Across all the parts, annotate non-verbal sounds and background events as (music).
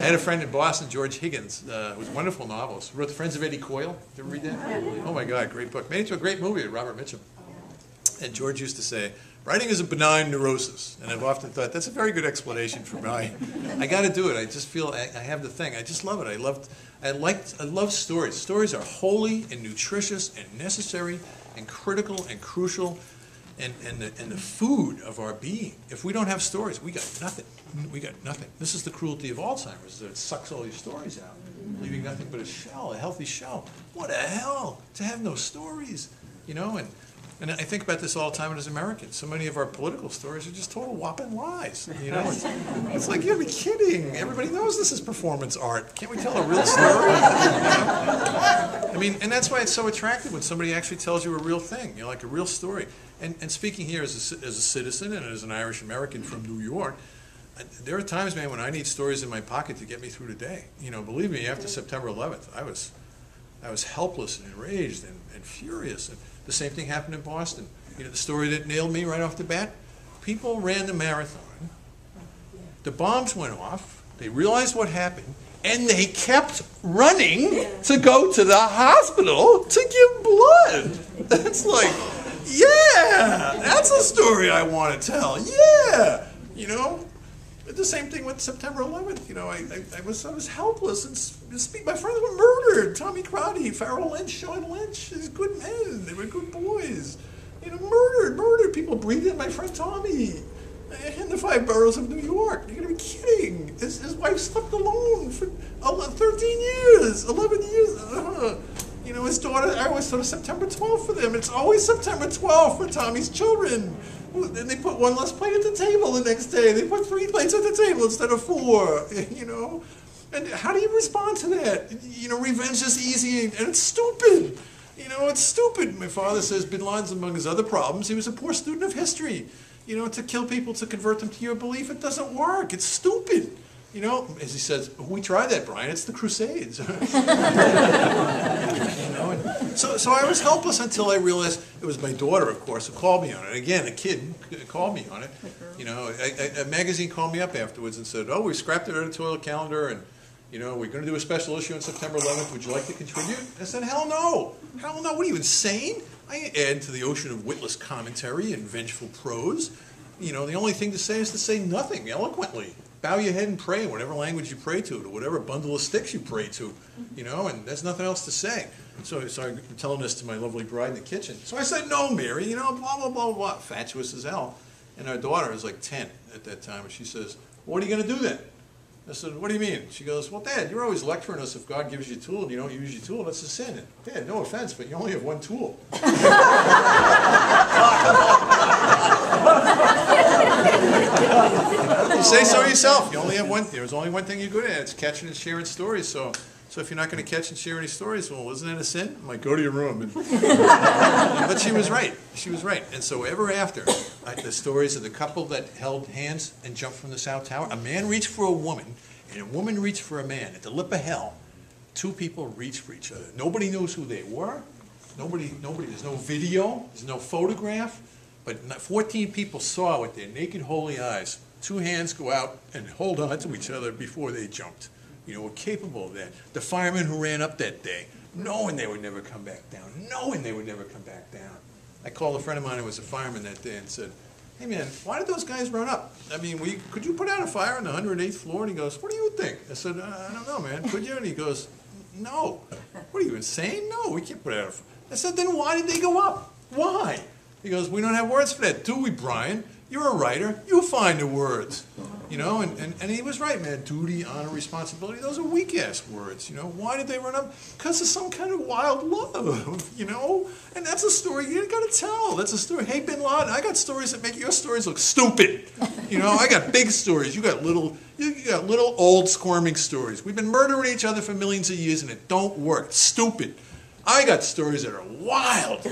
I had a friend in Boston, George Higgins, uh, who was a wonderful novelist. Wrote The Friends of Eddie Coyle. Did you ever read that? Oh my God, great book. Made it into a great movie with Robert Mitchum. And George used to say, writing is a benign neurosis. And I've often thought, that's a very good explanation for my, (laughs) I got to do it. I just feel I, I have the thing. I just love it. I loved, I liked, I love stories. Stories are holy and nutritious and necessary and critical and crucial and, and, the, and the food of our being. If we don't have stories, we got nothing. We got nothing. This is the cruelty of Alzheimer's, that it sucks all your stories out, leaving nothing but a shell, a healthy shell. What the hell to have no stories, you know? And, and I think about this all the time as Americans. So many of our political stories are just total whopping lies. You know, it's, it's like you be kidding. Everybody knows this is performance art. Can't we tell a real story? I mean, and that's why it's so attractive when somebody actually tells you a real thing. You know, like a real story. And, and speaking here as a, as a citizen and as an Irish American from New York, there are times, man, when I need stories in my pocket to get me through the day. You know, believe me, after September 11th, I was, I was helpless and enraged and, and furious. And the same thing happened in Boston. You know, the story that nailed me right off the bat. People ran the marathon. The bombs went off. They realized what happened, and they kept running to go to the hospital to give blood. (laughs) That's like, yeah, that's a story I want to tell. Yeah, you know, the same thing with September 11th. You know, I, I, I was I was helpless, and speak, my friends were murdered. Tommy Crotty, Farrell Lynch, Sean Lynch. These good men. They were good boys. You know, murdered, murdered. People breathed in my friend Tommy in the five boroughs of New York. You're gonna be kidding. His, his wife slept alone for 13 years, 11 years. Uh, you know, his daughter, I always thought of September 12th for them. It's always September 12th for Tommy's children. Then they put one less plate at the table the next day. They put three plates at the table instead of four, (laughs) you know? And how do you respond to that? You know, revenge is easy and it's stupid. You know, it's stupid. My father says Bin Laden's among his other problems. He was a poor student of history. You know, to kill people, to convert them to your belief, it doesn't work. It's stupid. You know, as he says, we tried that, Brian. It's the Crusades. (laughs) you know, so, so I was helpless until I realized it was my daughter, of course, who called me on it. Again, a kid (laughs) called me on it. You know, a, a, a magazine called me up afterwards and said, "Oh, we scrapped our editorial calendar, and you know, we're going to do a special issue on September 11th. Would you like to contribute?" I said, "Hell no! Hell no! What are you insane? I add to the ocean of witless commentary and vengeful prose. You know, the only thing to say is to say nothing eloquently." Bow your head and pray in whatever language you pray to, to whatever bundle of sticks you pray to, you know, and there's nothing else to say. So, so I'm telling this to my lovely bride in the kitchen. So I said, no, Mary, you know, blah, blah, blah, blah, fatuous as hell. And our daughter is like 10 at that time, and she says, well, what are you going to do then? I said, what do you mean? She goes, well, Dad, you're always lecturing us if God gives you a tool and you don't use your tool, that's a sin. And, Dad, no offense, but you only have one tool. (laughs) (laughs) you say so yourself. You only have one. There's only one thing you're good at. It's catching and sharing stories. So, so if you're not going to catch and share any stories, well, isn't that a sin? I'm like, go to your room. And, (laughs) but she was right. She was right. And so ever after, the stories of the couple that held hands and jumped from the South Tower, a man reached for a woman, and a woman reached for a man. At the lip of hell, two people reached for each other. Nobody knows who they were. Nobody, nobody. There's no video. There's no photograph. But 14 people saw with their naked, holy eyes two hands go out and hold on to each other before they jumped. You know, were capable of that. The firemen who ran up that day, knowing they would never come back down, knowing they would never come back down. I called a friend of mine who was a fireman that day and said, hey man, why did those guys run up? I mean, we, could you put out a fire on the 108th floor? And he goes, what do you think? I said, I don't know, man. Could you? And he goes, no. What are you, insane? No, we can't put out a fire. I said, then why did they go up? Why? He goes, we don't have words for that, do we, Brian? You're a writer. You find the words. You know, and, and, and he was right, man. Duty, honor, responsibility, those are weak ass words. You know, why did they run up? Because of some kind of wild love, (laughs) you know? And that's a story you gotta tell. That's a story. Hey, Bin Laden, I got stories that make your stories look stupid. You know, I got big stories. You got little, you got little old squirming stories. We've been murdering each other for millions of years and it don't work. Stupid. I got stories that are wild.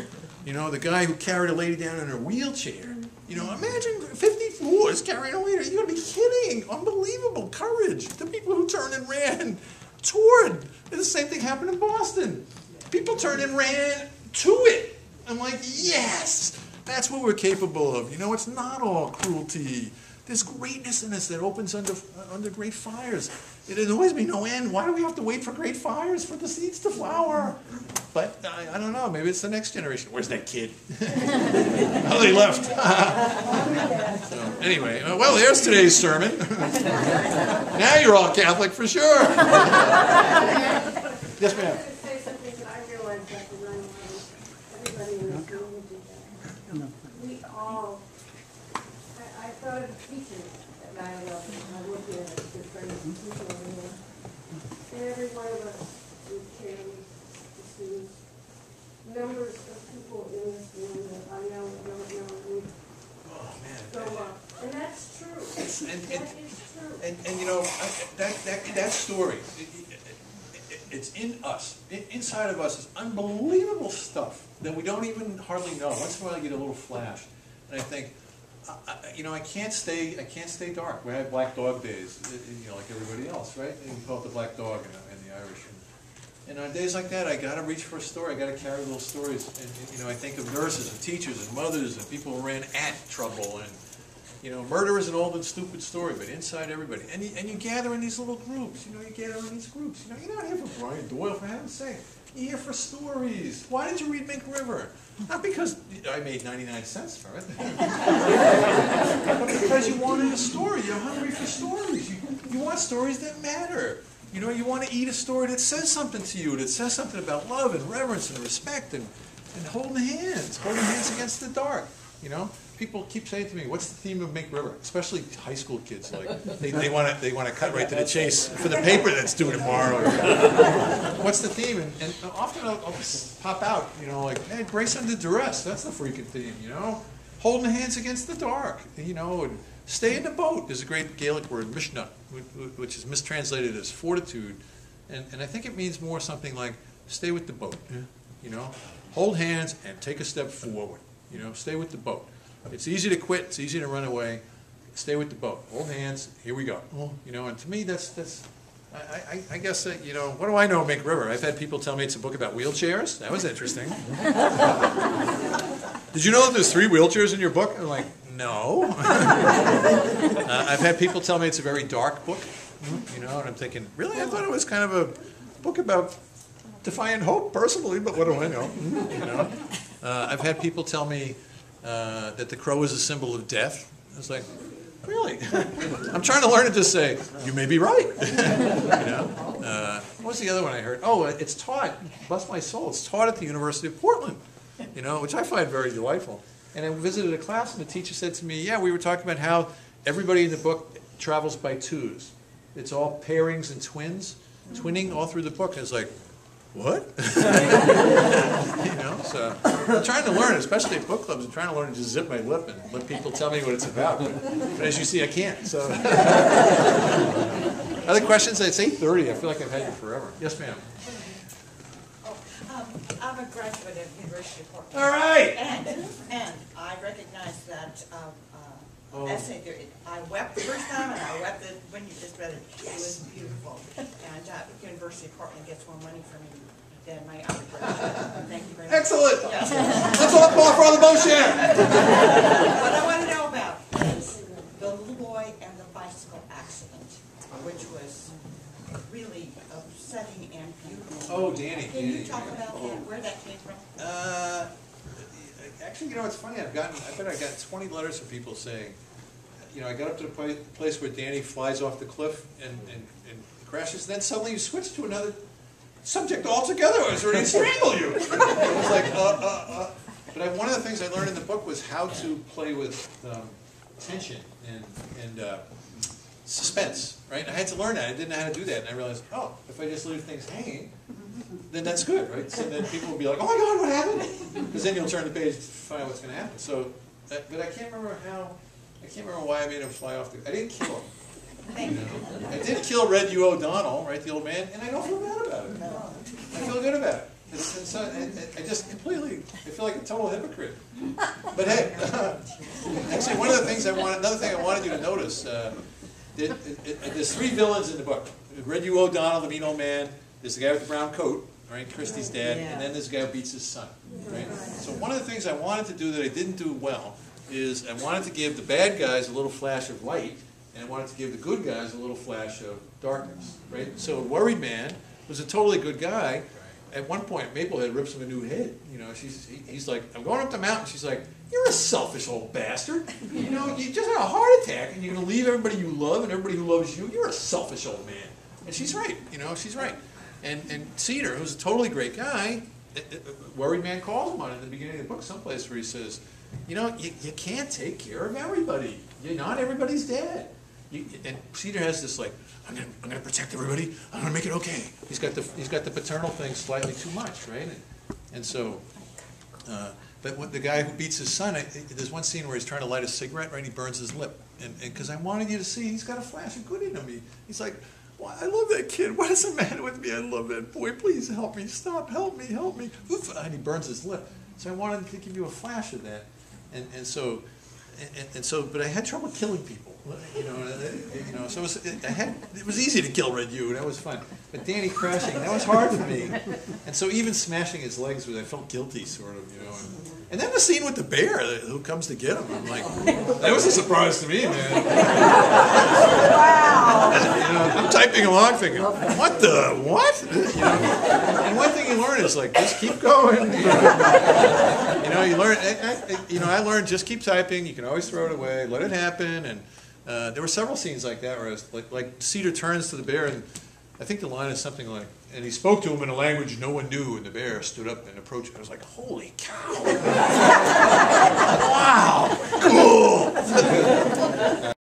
You know, the guy who carried a lady down in her wheelchair. You know, imagine 50 floors carrying a lady. You gotta be kidding. Unbelievable courage. The people who turned and ran toward. The same thing happened in Boston. People turned and ran to it. I'm like, yes, that's what we're capable of. You know, it's not all cruelty. There's greatness in us that opens under, under great fires. It annoys me no end. Why do we have to wait for great fires for the seeds to flower? But I, I don't know. Maybe it's the next generation. Where's that kid? (laughs) oh, they left. (laughs) so, anyway, uh, well, there's today's sermon. (laughs) now you're all Catholic for sure. yes, ma'am. I realized after 9/11, everybody in this room did that. We all, I, I thought of teachers at 9/11, I people over there. And every one of us, we carry the students, numbers of people in this room that I know and don't know, we Oh, man. grow up. And that's true. It's- and- That and- is true. And, and you know, I- that, that, that story, it- it- it- it's in us. Inside of us is unbelievable stuff that we don't even hardly know. Once in a while I get a little flash. And I think, I, you know, I can't stay, I can't stay dark. We had Black Dog days, uh, you know, like everybody else, right? And you call it the Black Dog in, in the Irish. And, and on days like that, I gotta reach for a story. I gotta carry little stories. And, and, you know, I think of nurses and teachers and mothers and people who ran at trouble and, you know, murder is an old and stupid story, but inside everybody. And you, and you gather in these little groups. You know, you gather in these groups. You know, you're not here for Brian Doyle, for heaven's sake. You're here for stories. Why did you read Mink River? Not because I made 99 cents for it, (laughs) but because you wanted a story. You're hungry for stories. You, you want stories that matter. You know, you want to eat a story that says something to you, that says something about love and reverence and respect and, and holding hands, holding hands against the dark. You know, people keep saying to me, "What's the theme of Mink River?" Especially high school kids, like they, they want to they want to cut right to the chase for the paper that's due tomorrow. (laughs) What's the theme? And, and often I'll, I'll pop out, you know, like, "Hey, grace under duress." That's the freaking theme, you know. Holding hands against the dark, you know, and stay in the boat. There's a great Gaelic word, misneach, which is mistranslated as fortitude, and and I think it means more something like stay with the boat. You know, hold hands and take a step forward. You know, stay with the boat. It's easy to quit. It's easy to run away. Stay with the boat. Hold hands. Here we go. Mm-hmm. You know, and to me, that's that's. I, I, I guess that, you know, what do I know, Mink River? I've had people tell me it's a book about wheelchairs. That was interesting. (laughs) Did you know that there's three wheelchairs in your book? I'm like, no. (laughs) uh, I've had people tell me it's a very dark book, mm-hmm. you know, and I'm thinking, really? I thought it was kind of a book about defying hope, personally, but what do I know? Mm-hmm. You know? Uh, I've had people tell me uh, that the crow is a symbol of death. I was like, really? (laughs) I'm trying to learn it to say, you may be right. (laughs) you know? uh, the other one I heard? Oh, it's taught, bless my soul, it's taught at the University of Portland, you know, which I find very delightful. And I visited a class, and the teacher said to me, yeah, we were talking about how everybody in the book travels by twos. It's all pairings and twins, twinning all through the book. And it's like, what? (laughs) you (laughs) I'm trying to learn, especially at book clubs. I'm trying to learn to just zip my lip and let people tell me what it's about. But, but as you see, I can't. So, (laughs) other questions? It's 8:30. I feel like I've had you forever. Yes, ma'am. Oh, um, I'm a graduate of University of Portland. All right. And, and I recognize that, um, Oh. uh, essay there, I wept the first time and I wept it when you just read it. Yes. It was beautiful. And, uh, University of Portland gets more money from me than my. Thank you very much. Excellent. Yes. Let's all applaud for the motion. What I want to know about is the little boy and the bicycle accident, which was really upsetting and beautiful. Oh, Danny. Can you talk about that, where that came from? Uh, actually, you know, it's funny. I've gotten, I bet I got 20 letters from people saying, you know, I got up to the place where Danny flies off the cliff and, and, and crashes, and then suddenly you switch to another subject altogether. I was ready to strangle you. was like, uh, uh, uh. But I, one of the things I learned in the book was how to play with um, tension and, and uh, suspense, right? I had to learn that. I didn't know how to do that, and I realized, oh, if I just leave things hanging, then that's good, right? So then people will be like, oh my God, what happened? Because then you'll turn the page to find out what's going to happen. So, uh, but I can't remember how, I can't remember why I made him fly off the, I didn't kill him. Thank you. I did kill Red Hugh. O'Donnell, right, the old man, and I don't feel bad about it. I feel good about it. It's, it's, uh, I, I just completely, I feel like a total hypocrite. But hey, (laughs) actually, one of the things I wanted, another thing I wanted you to notice, uh, it, it, it, there's three villains in the book. Red Hugh. O'Donnell, the mean old man. There's the guy with the brown coat, right, Christie's dad, and then there's the guy who beats his son, right. So one of the things I wanted to do that I didn't do well is I wanted to give the bad guys a little flash of light, and I wanted to give the good guys a little flash of darkness, right? So Worried Man was a totally good guy. At one point, Maplehead rips him a new head. You know, she's he, he's like, I'm going up the mountain. She's like, You're a selfish old bastard. You know, you just had a heart attack, and you're gonna leave everybody you love and everybody who loves you. You're a selfish old man. And she's right. You know, she's right. And and Cedar, who's a totally great guy, Worried Man calls him on it in the beginning of the book, someplace where he says, you know, you, you can't take care of everybody. You not everybody's dead. You, and Cedar has this like, I'm gonna, I'm gonna protect everybody. I'm gonna make it okay. He's got the he's got the paternal thing slightly too much, right? And, and so, uh, but what the guy who beats his son, there's one scene where he's trying to light a cigarette, right? He burns his lip, and because I wanted you to see, he's got a flash of good in him. He, he's like, well, I love that kid. What is the matter with me? I love that boy. Please help me. Stop. Help me. Help me. Oof, and he burns his lip. So I wanted to give you a flash of that, and and so, and, and so, but I had trouble killing people. You know, uh, you know. So it was, I had, it was easy to kill Red Hugh. That was fun. But Danny crashing, that was hard for me. And so even smashing his legs, was I felt guilty, sort of. You know. And, and then the scene with the bear who comes to get him. I'm like, that was a surprise to me, man. (laughs) You know, I'm typing along thinking, what the, what? (laughs) You know, and one thing you learn is like, just keep going. (laughs) You know, you learn, I, I, you know, I learned just keep typing, you can always throw it away, let it happen. And uh, there were several scenes like that where I was like, like Cedar turns to the bear and I think the line is something like, and he spoke to him in a language no one knew, and the bear stood up and approached. I was like, holy cow. (laughs) wow, cool.